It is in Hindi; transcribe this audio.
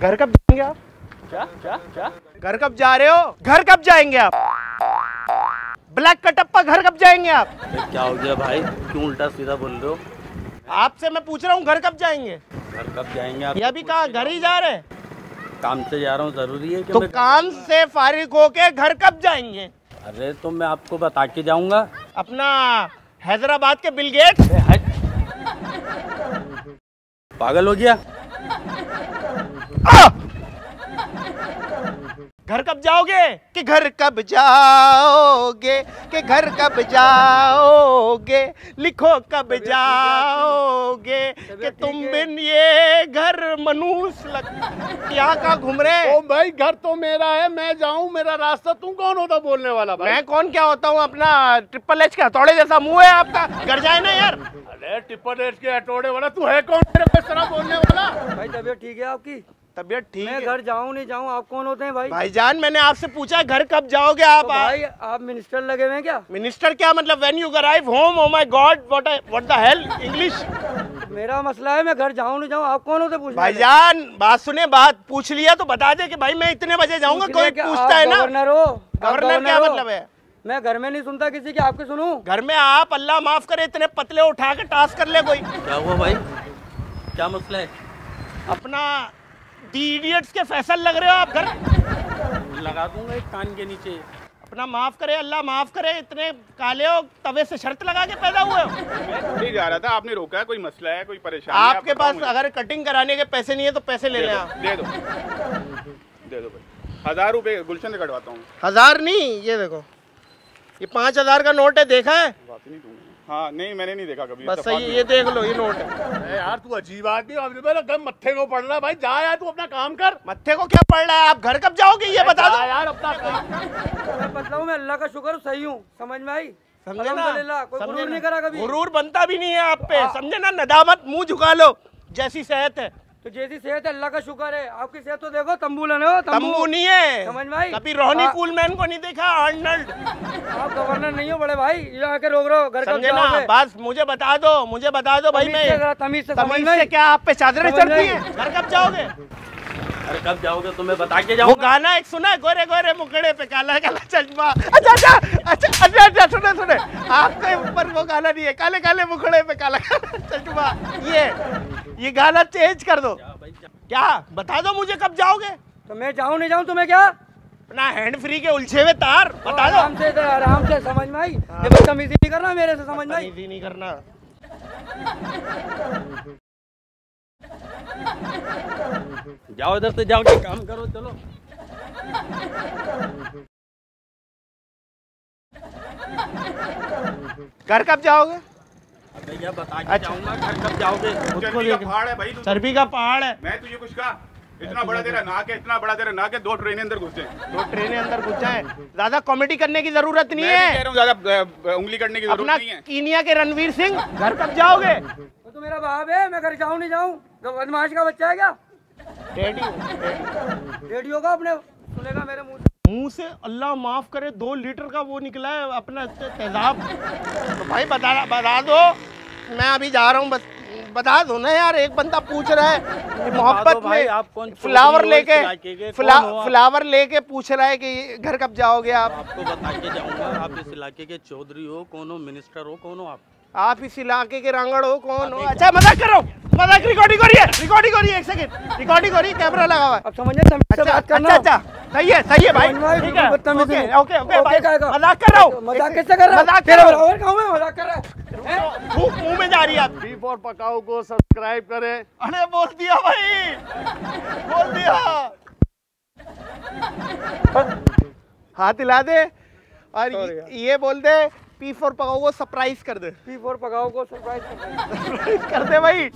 घर कब जाएँगे आप? क्या? क्या? क्या? घर कब जा रहे हो? घर कब जाएँगे आप? ब्लैक कटप्पा घर कब जाएँगे आप? क्या हो गया भाई? क्यों उल्टा सीधा बोल रहे हो? आपसे मैं पूछ रहा हूँ घर कब जाएँगे? घर कब जाएँगे आप? ये अभी कहा घर ही जा रहे हैं? काम से जा रहा हूँ ज़रूरी है कि तो काम से फारिग होके घर कब जाएँगे? अरे तो मैं आपको बता के जाऊँगा। अपना हैदराबाद के बिल गेट पागल हो गया। घर कब जाओगे? कि घर कब जाओगे? कि घर कब जाओगे? लिखो कब जाओगे? कि तुम बिन ये घर मनूस लग यहाँ का घूम रहे? ओ भाई घर तो मेरा है मैं जाऊँ मेरा रास्ता तू कौन होता बोलने वाला भाई? मैं कौन क्या होता हूँ अपना ट्रिपल एच का थोड़े जैसा मुँह है आपका? घर जाए ना यार। अरे ट्रिपल एच के हटोड़े वाला तू है कौन मेरे बोलने वाला? भाई तबीयत ठीक है आपकी? तबीयत ठीक मैं है। घर जाऊँ नहीं जाऊँ आप कौन होते हैं भाई? भाईजान मैंने आपसे पूछा घर कब जाओगे आप तो भाई आप? मिनिस्टर लगे हुए क्या? मिनिस्टर क्या मतलब when you arrive home oh my god what what the hell English मेरा मसला है मैं घर जाऊँ नहीं जाऊँ आप कौन होते पूछने वाले? भाईजान बात सुने बात पूछ लिया तो बता दे कि भाई मैं इतने बजे जाऊँगा कोई पूछता है ना? गवर्नर हो गवर्नर क्या मतलब है? मैं घर में नहीं सुनता किसी की आपके सुनूं? घर में आप अल्लाह माफ़ करे इतने पतले उठा के टास्क कर ले कोई। क्या हुआ भाई? क्या मसला है? अपना दी इडियट्स के फैसल लग रहे हो आप घर। लगा दूँगा एक कान के नीचे। अपना माफ़ करे अल्लाह माफ़ करे इतने काले हो तवे से शर्त लगा के पैदा हुए हो। मैं जा रहा था आपने रोका है कोई मसला है कोई परेशानी है, आपके आप पास अगर कटिंग कराने के पैसे नहीं है तो पैसे ले लें दो, आप दे दो। दे दो भाई। हज़ार रुपए गुलशन से कटवाता हूँ। हज़ार नहीं ये देखो। ये पाँच हज़ार का नोट है देखा है? बात नहीं दूँगा हाँ नहीं मैंने नहीं देखा कभी। बस सही ये देख लो ये नोट है। यार तू अजीब आदमी है। मेरा गम मत्थे को पढ़ रहा है भाई जा यार तू अपना काम कर। मत्थे को क्या पढ़ रहा है? आप घर कब जाओगे ये बता दो। यार अपना काम। कर मैं अल्लाह का शुक्र हूँ सही हूँ। समझ में आई? समझे ना? कोई गुरूर नहीं करा कभी। गुरूर बनता भी नहीं है आप पे समझे ना? नदामत मुँह झुका लो जैसी सेहत है। तो जैसी सेहत है अल्लाह का शुक्र है। आपकी सेहत तो देखो तंबू लेने हो तंबू। नहीं है। समझ में आई? कभी रोहनी हाँ। कूलमैन को नहीं देखा? आर्नल्ड आप गवर्नर नहीं हो बड़े भाई। ये आके रोक रहे हो घर ना? बस मुझे बता दो मुझे बता दो भाई मैं। तमीज से समझ तमीज में से क्या आप पे चादरें चढ़ती हैं? घर कब जाओगे? अरे कब जाओगे? तो मैं बता के जाओ गाना एक सुना गोरे गोरे मुकड़े पे काला काला चश्मा। अच्छा अच्छा अच्छा अच्छा अच्छा सुने सुने। आपके ऊपर वो गाना नहीं है काले काले मुकड़े पे काला काला चश्मा। ये ये गाना चेंज कर दो। क्या? बता दो मुझे कब जाओगे? तो मैं जाऊँ नहीं जाऊँ तुम्हें क्या? अपना हैंड फ्री के उलझे हुए तार तो बता दो। आराम से आराम से समझ में आई? ये बदतमीजी नहीं करना मेरे से समझ में आई? नहीं करना। जाओ इधर से जाओ काम करो चलो। घर कब जाओगे? भैया बता के अच्छा। जाऊँगा घर कब जाओगे? चर्बी का पहाड़ है भाई चर्बी का पहाड़ है। मैं तुझे कुछ कहा? इतना बड़ा तेरा नाक है इतना बड़ा तेरा नाक है दो ट्रेन अंदर घुसे दो ट्रेनें अंदर घुस जाए। ज़्यादा कॉमेडी करने की ज़रूरत नहीं मैं कह है। रहा हूँ ज़्यादा उंगली करने की ज़रूरत नहीं है। कीनिया के रणवीर सिंह घर कब जाओगे? वो तो मेरा बाप है मैं घर जाऊँ नहीं जाऊँ? तो बदमाश का बच्चा है क्या? डैडी। रेडियो का अपने सुनेगा मेरे मुँह से। मुँह से अल्लाह माफ़ करे दो लीटर का वो निकला है अपना तेजाब। तो भाई बता बता दो। मैं अभी जा रहा हूँ बस बता दो ना यार एक बंदा पूछ रहा है मोहब्बत में आप कौन फ्लावर लेके फ्ला? फ्लावर लेके पूछ रहा है कि घर कब जाओगे आप? आपको बता के जाऊँगा आप इस इलाके के चौधरी हो कौन हो मिनिस्टर हो कौन हो आप? आप इस इलाके के रांगड़ हो कौन हो? अच्छा मज़ाक करो रहा हूँ मज़ाक रिकॉर्डिंग करिए रिकॉर्डिंग हो रही है एक सेकंड रिकॉर्डिंग करिए कैमरा लगा हुआ है। अब समझे तमीज से अच्छा अच्छा अच्छा सही है सही है भाई। ठीक है ओके ओके ओके। मज़ाक कर रहा हूँ। मज़ाक कैसे कर रहा है? मज़ाक कर रहा हूँ? मज़ाक कर रहा है। धूप मुँह में जा रही है। फॉर पकाओ को सब्सक्राइब करें। अरे बोल दिया भाई। बोल दिया। हाथ हिला दे और ये, ये बोल दे पी फोर पकाओ को सरप्राइज़ कर दे। पी फोर पकाओ को सरप्राइज़ कर दे। सरप्राइज़ कर दे भाई।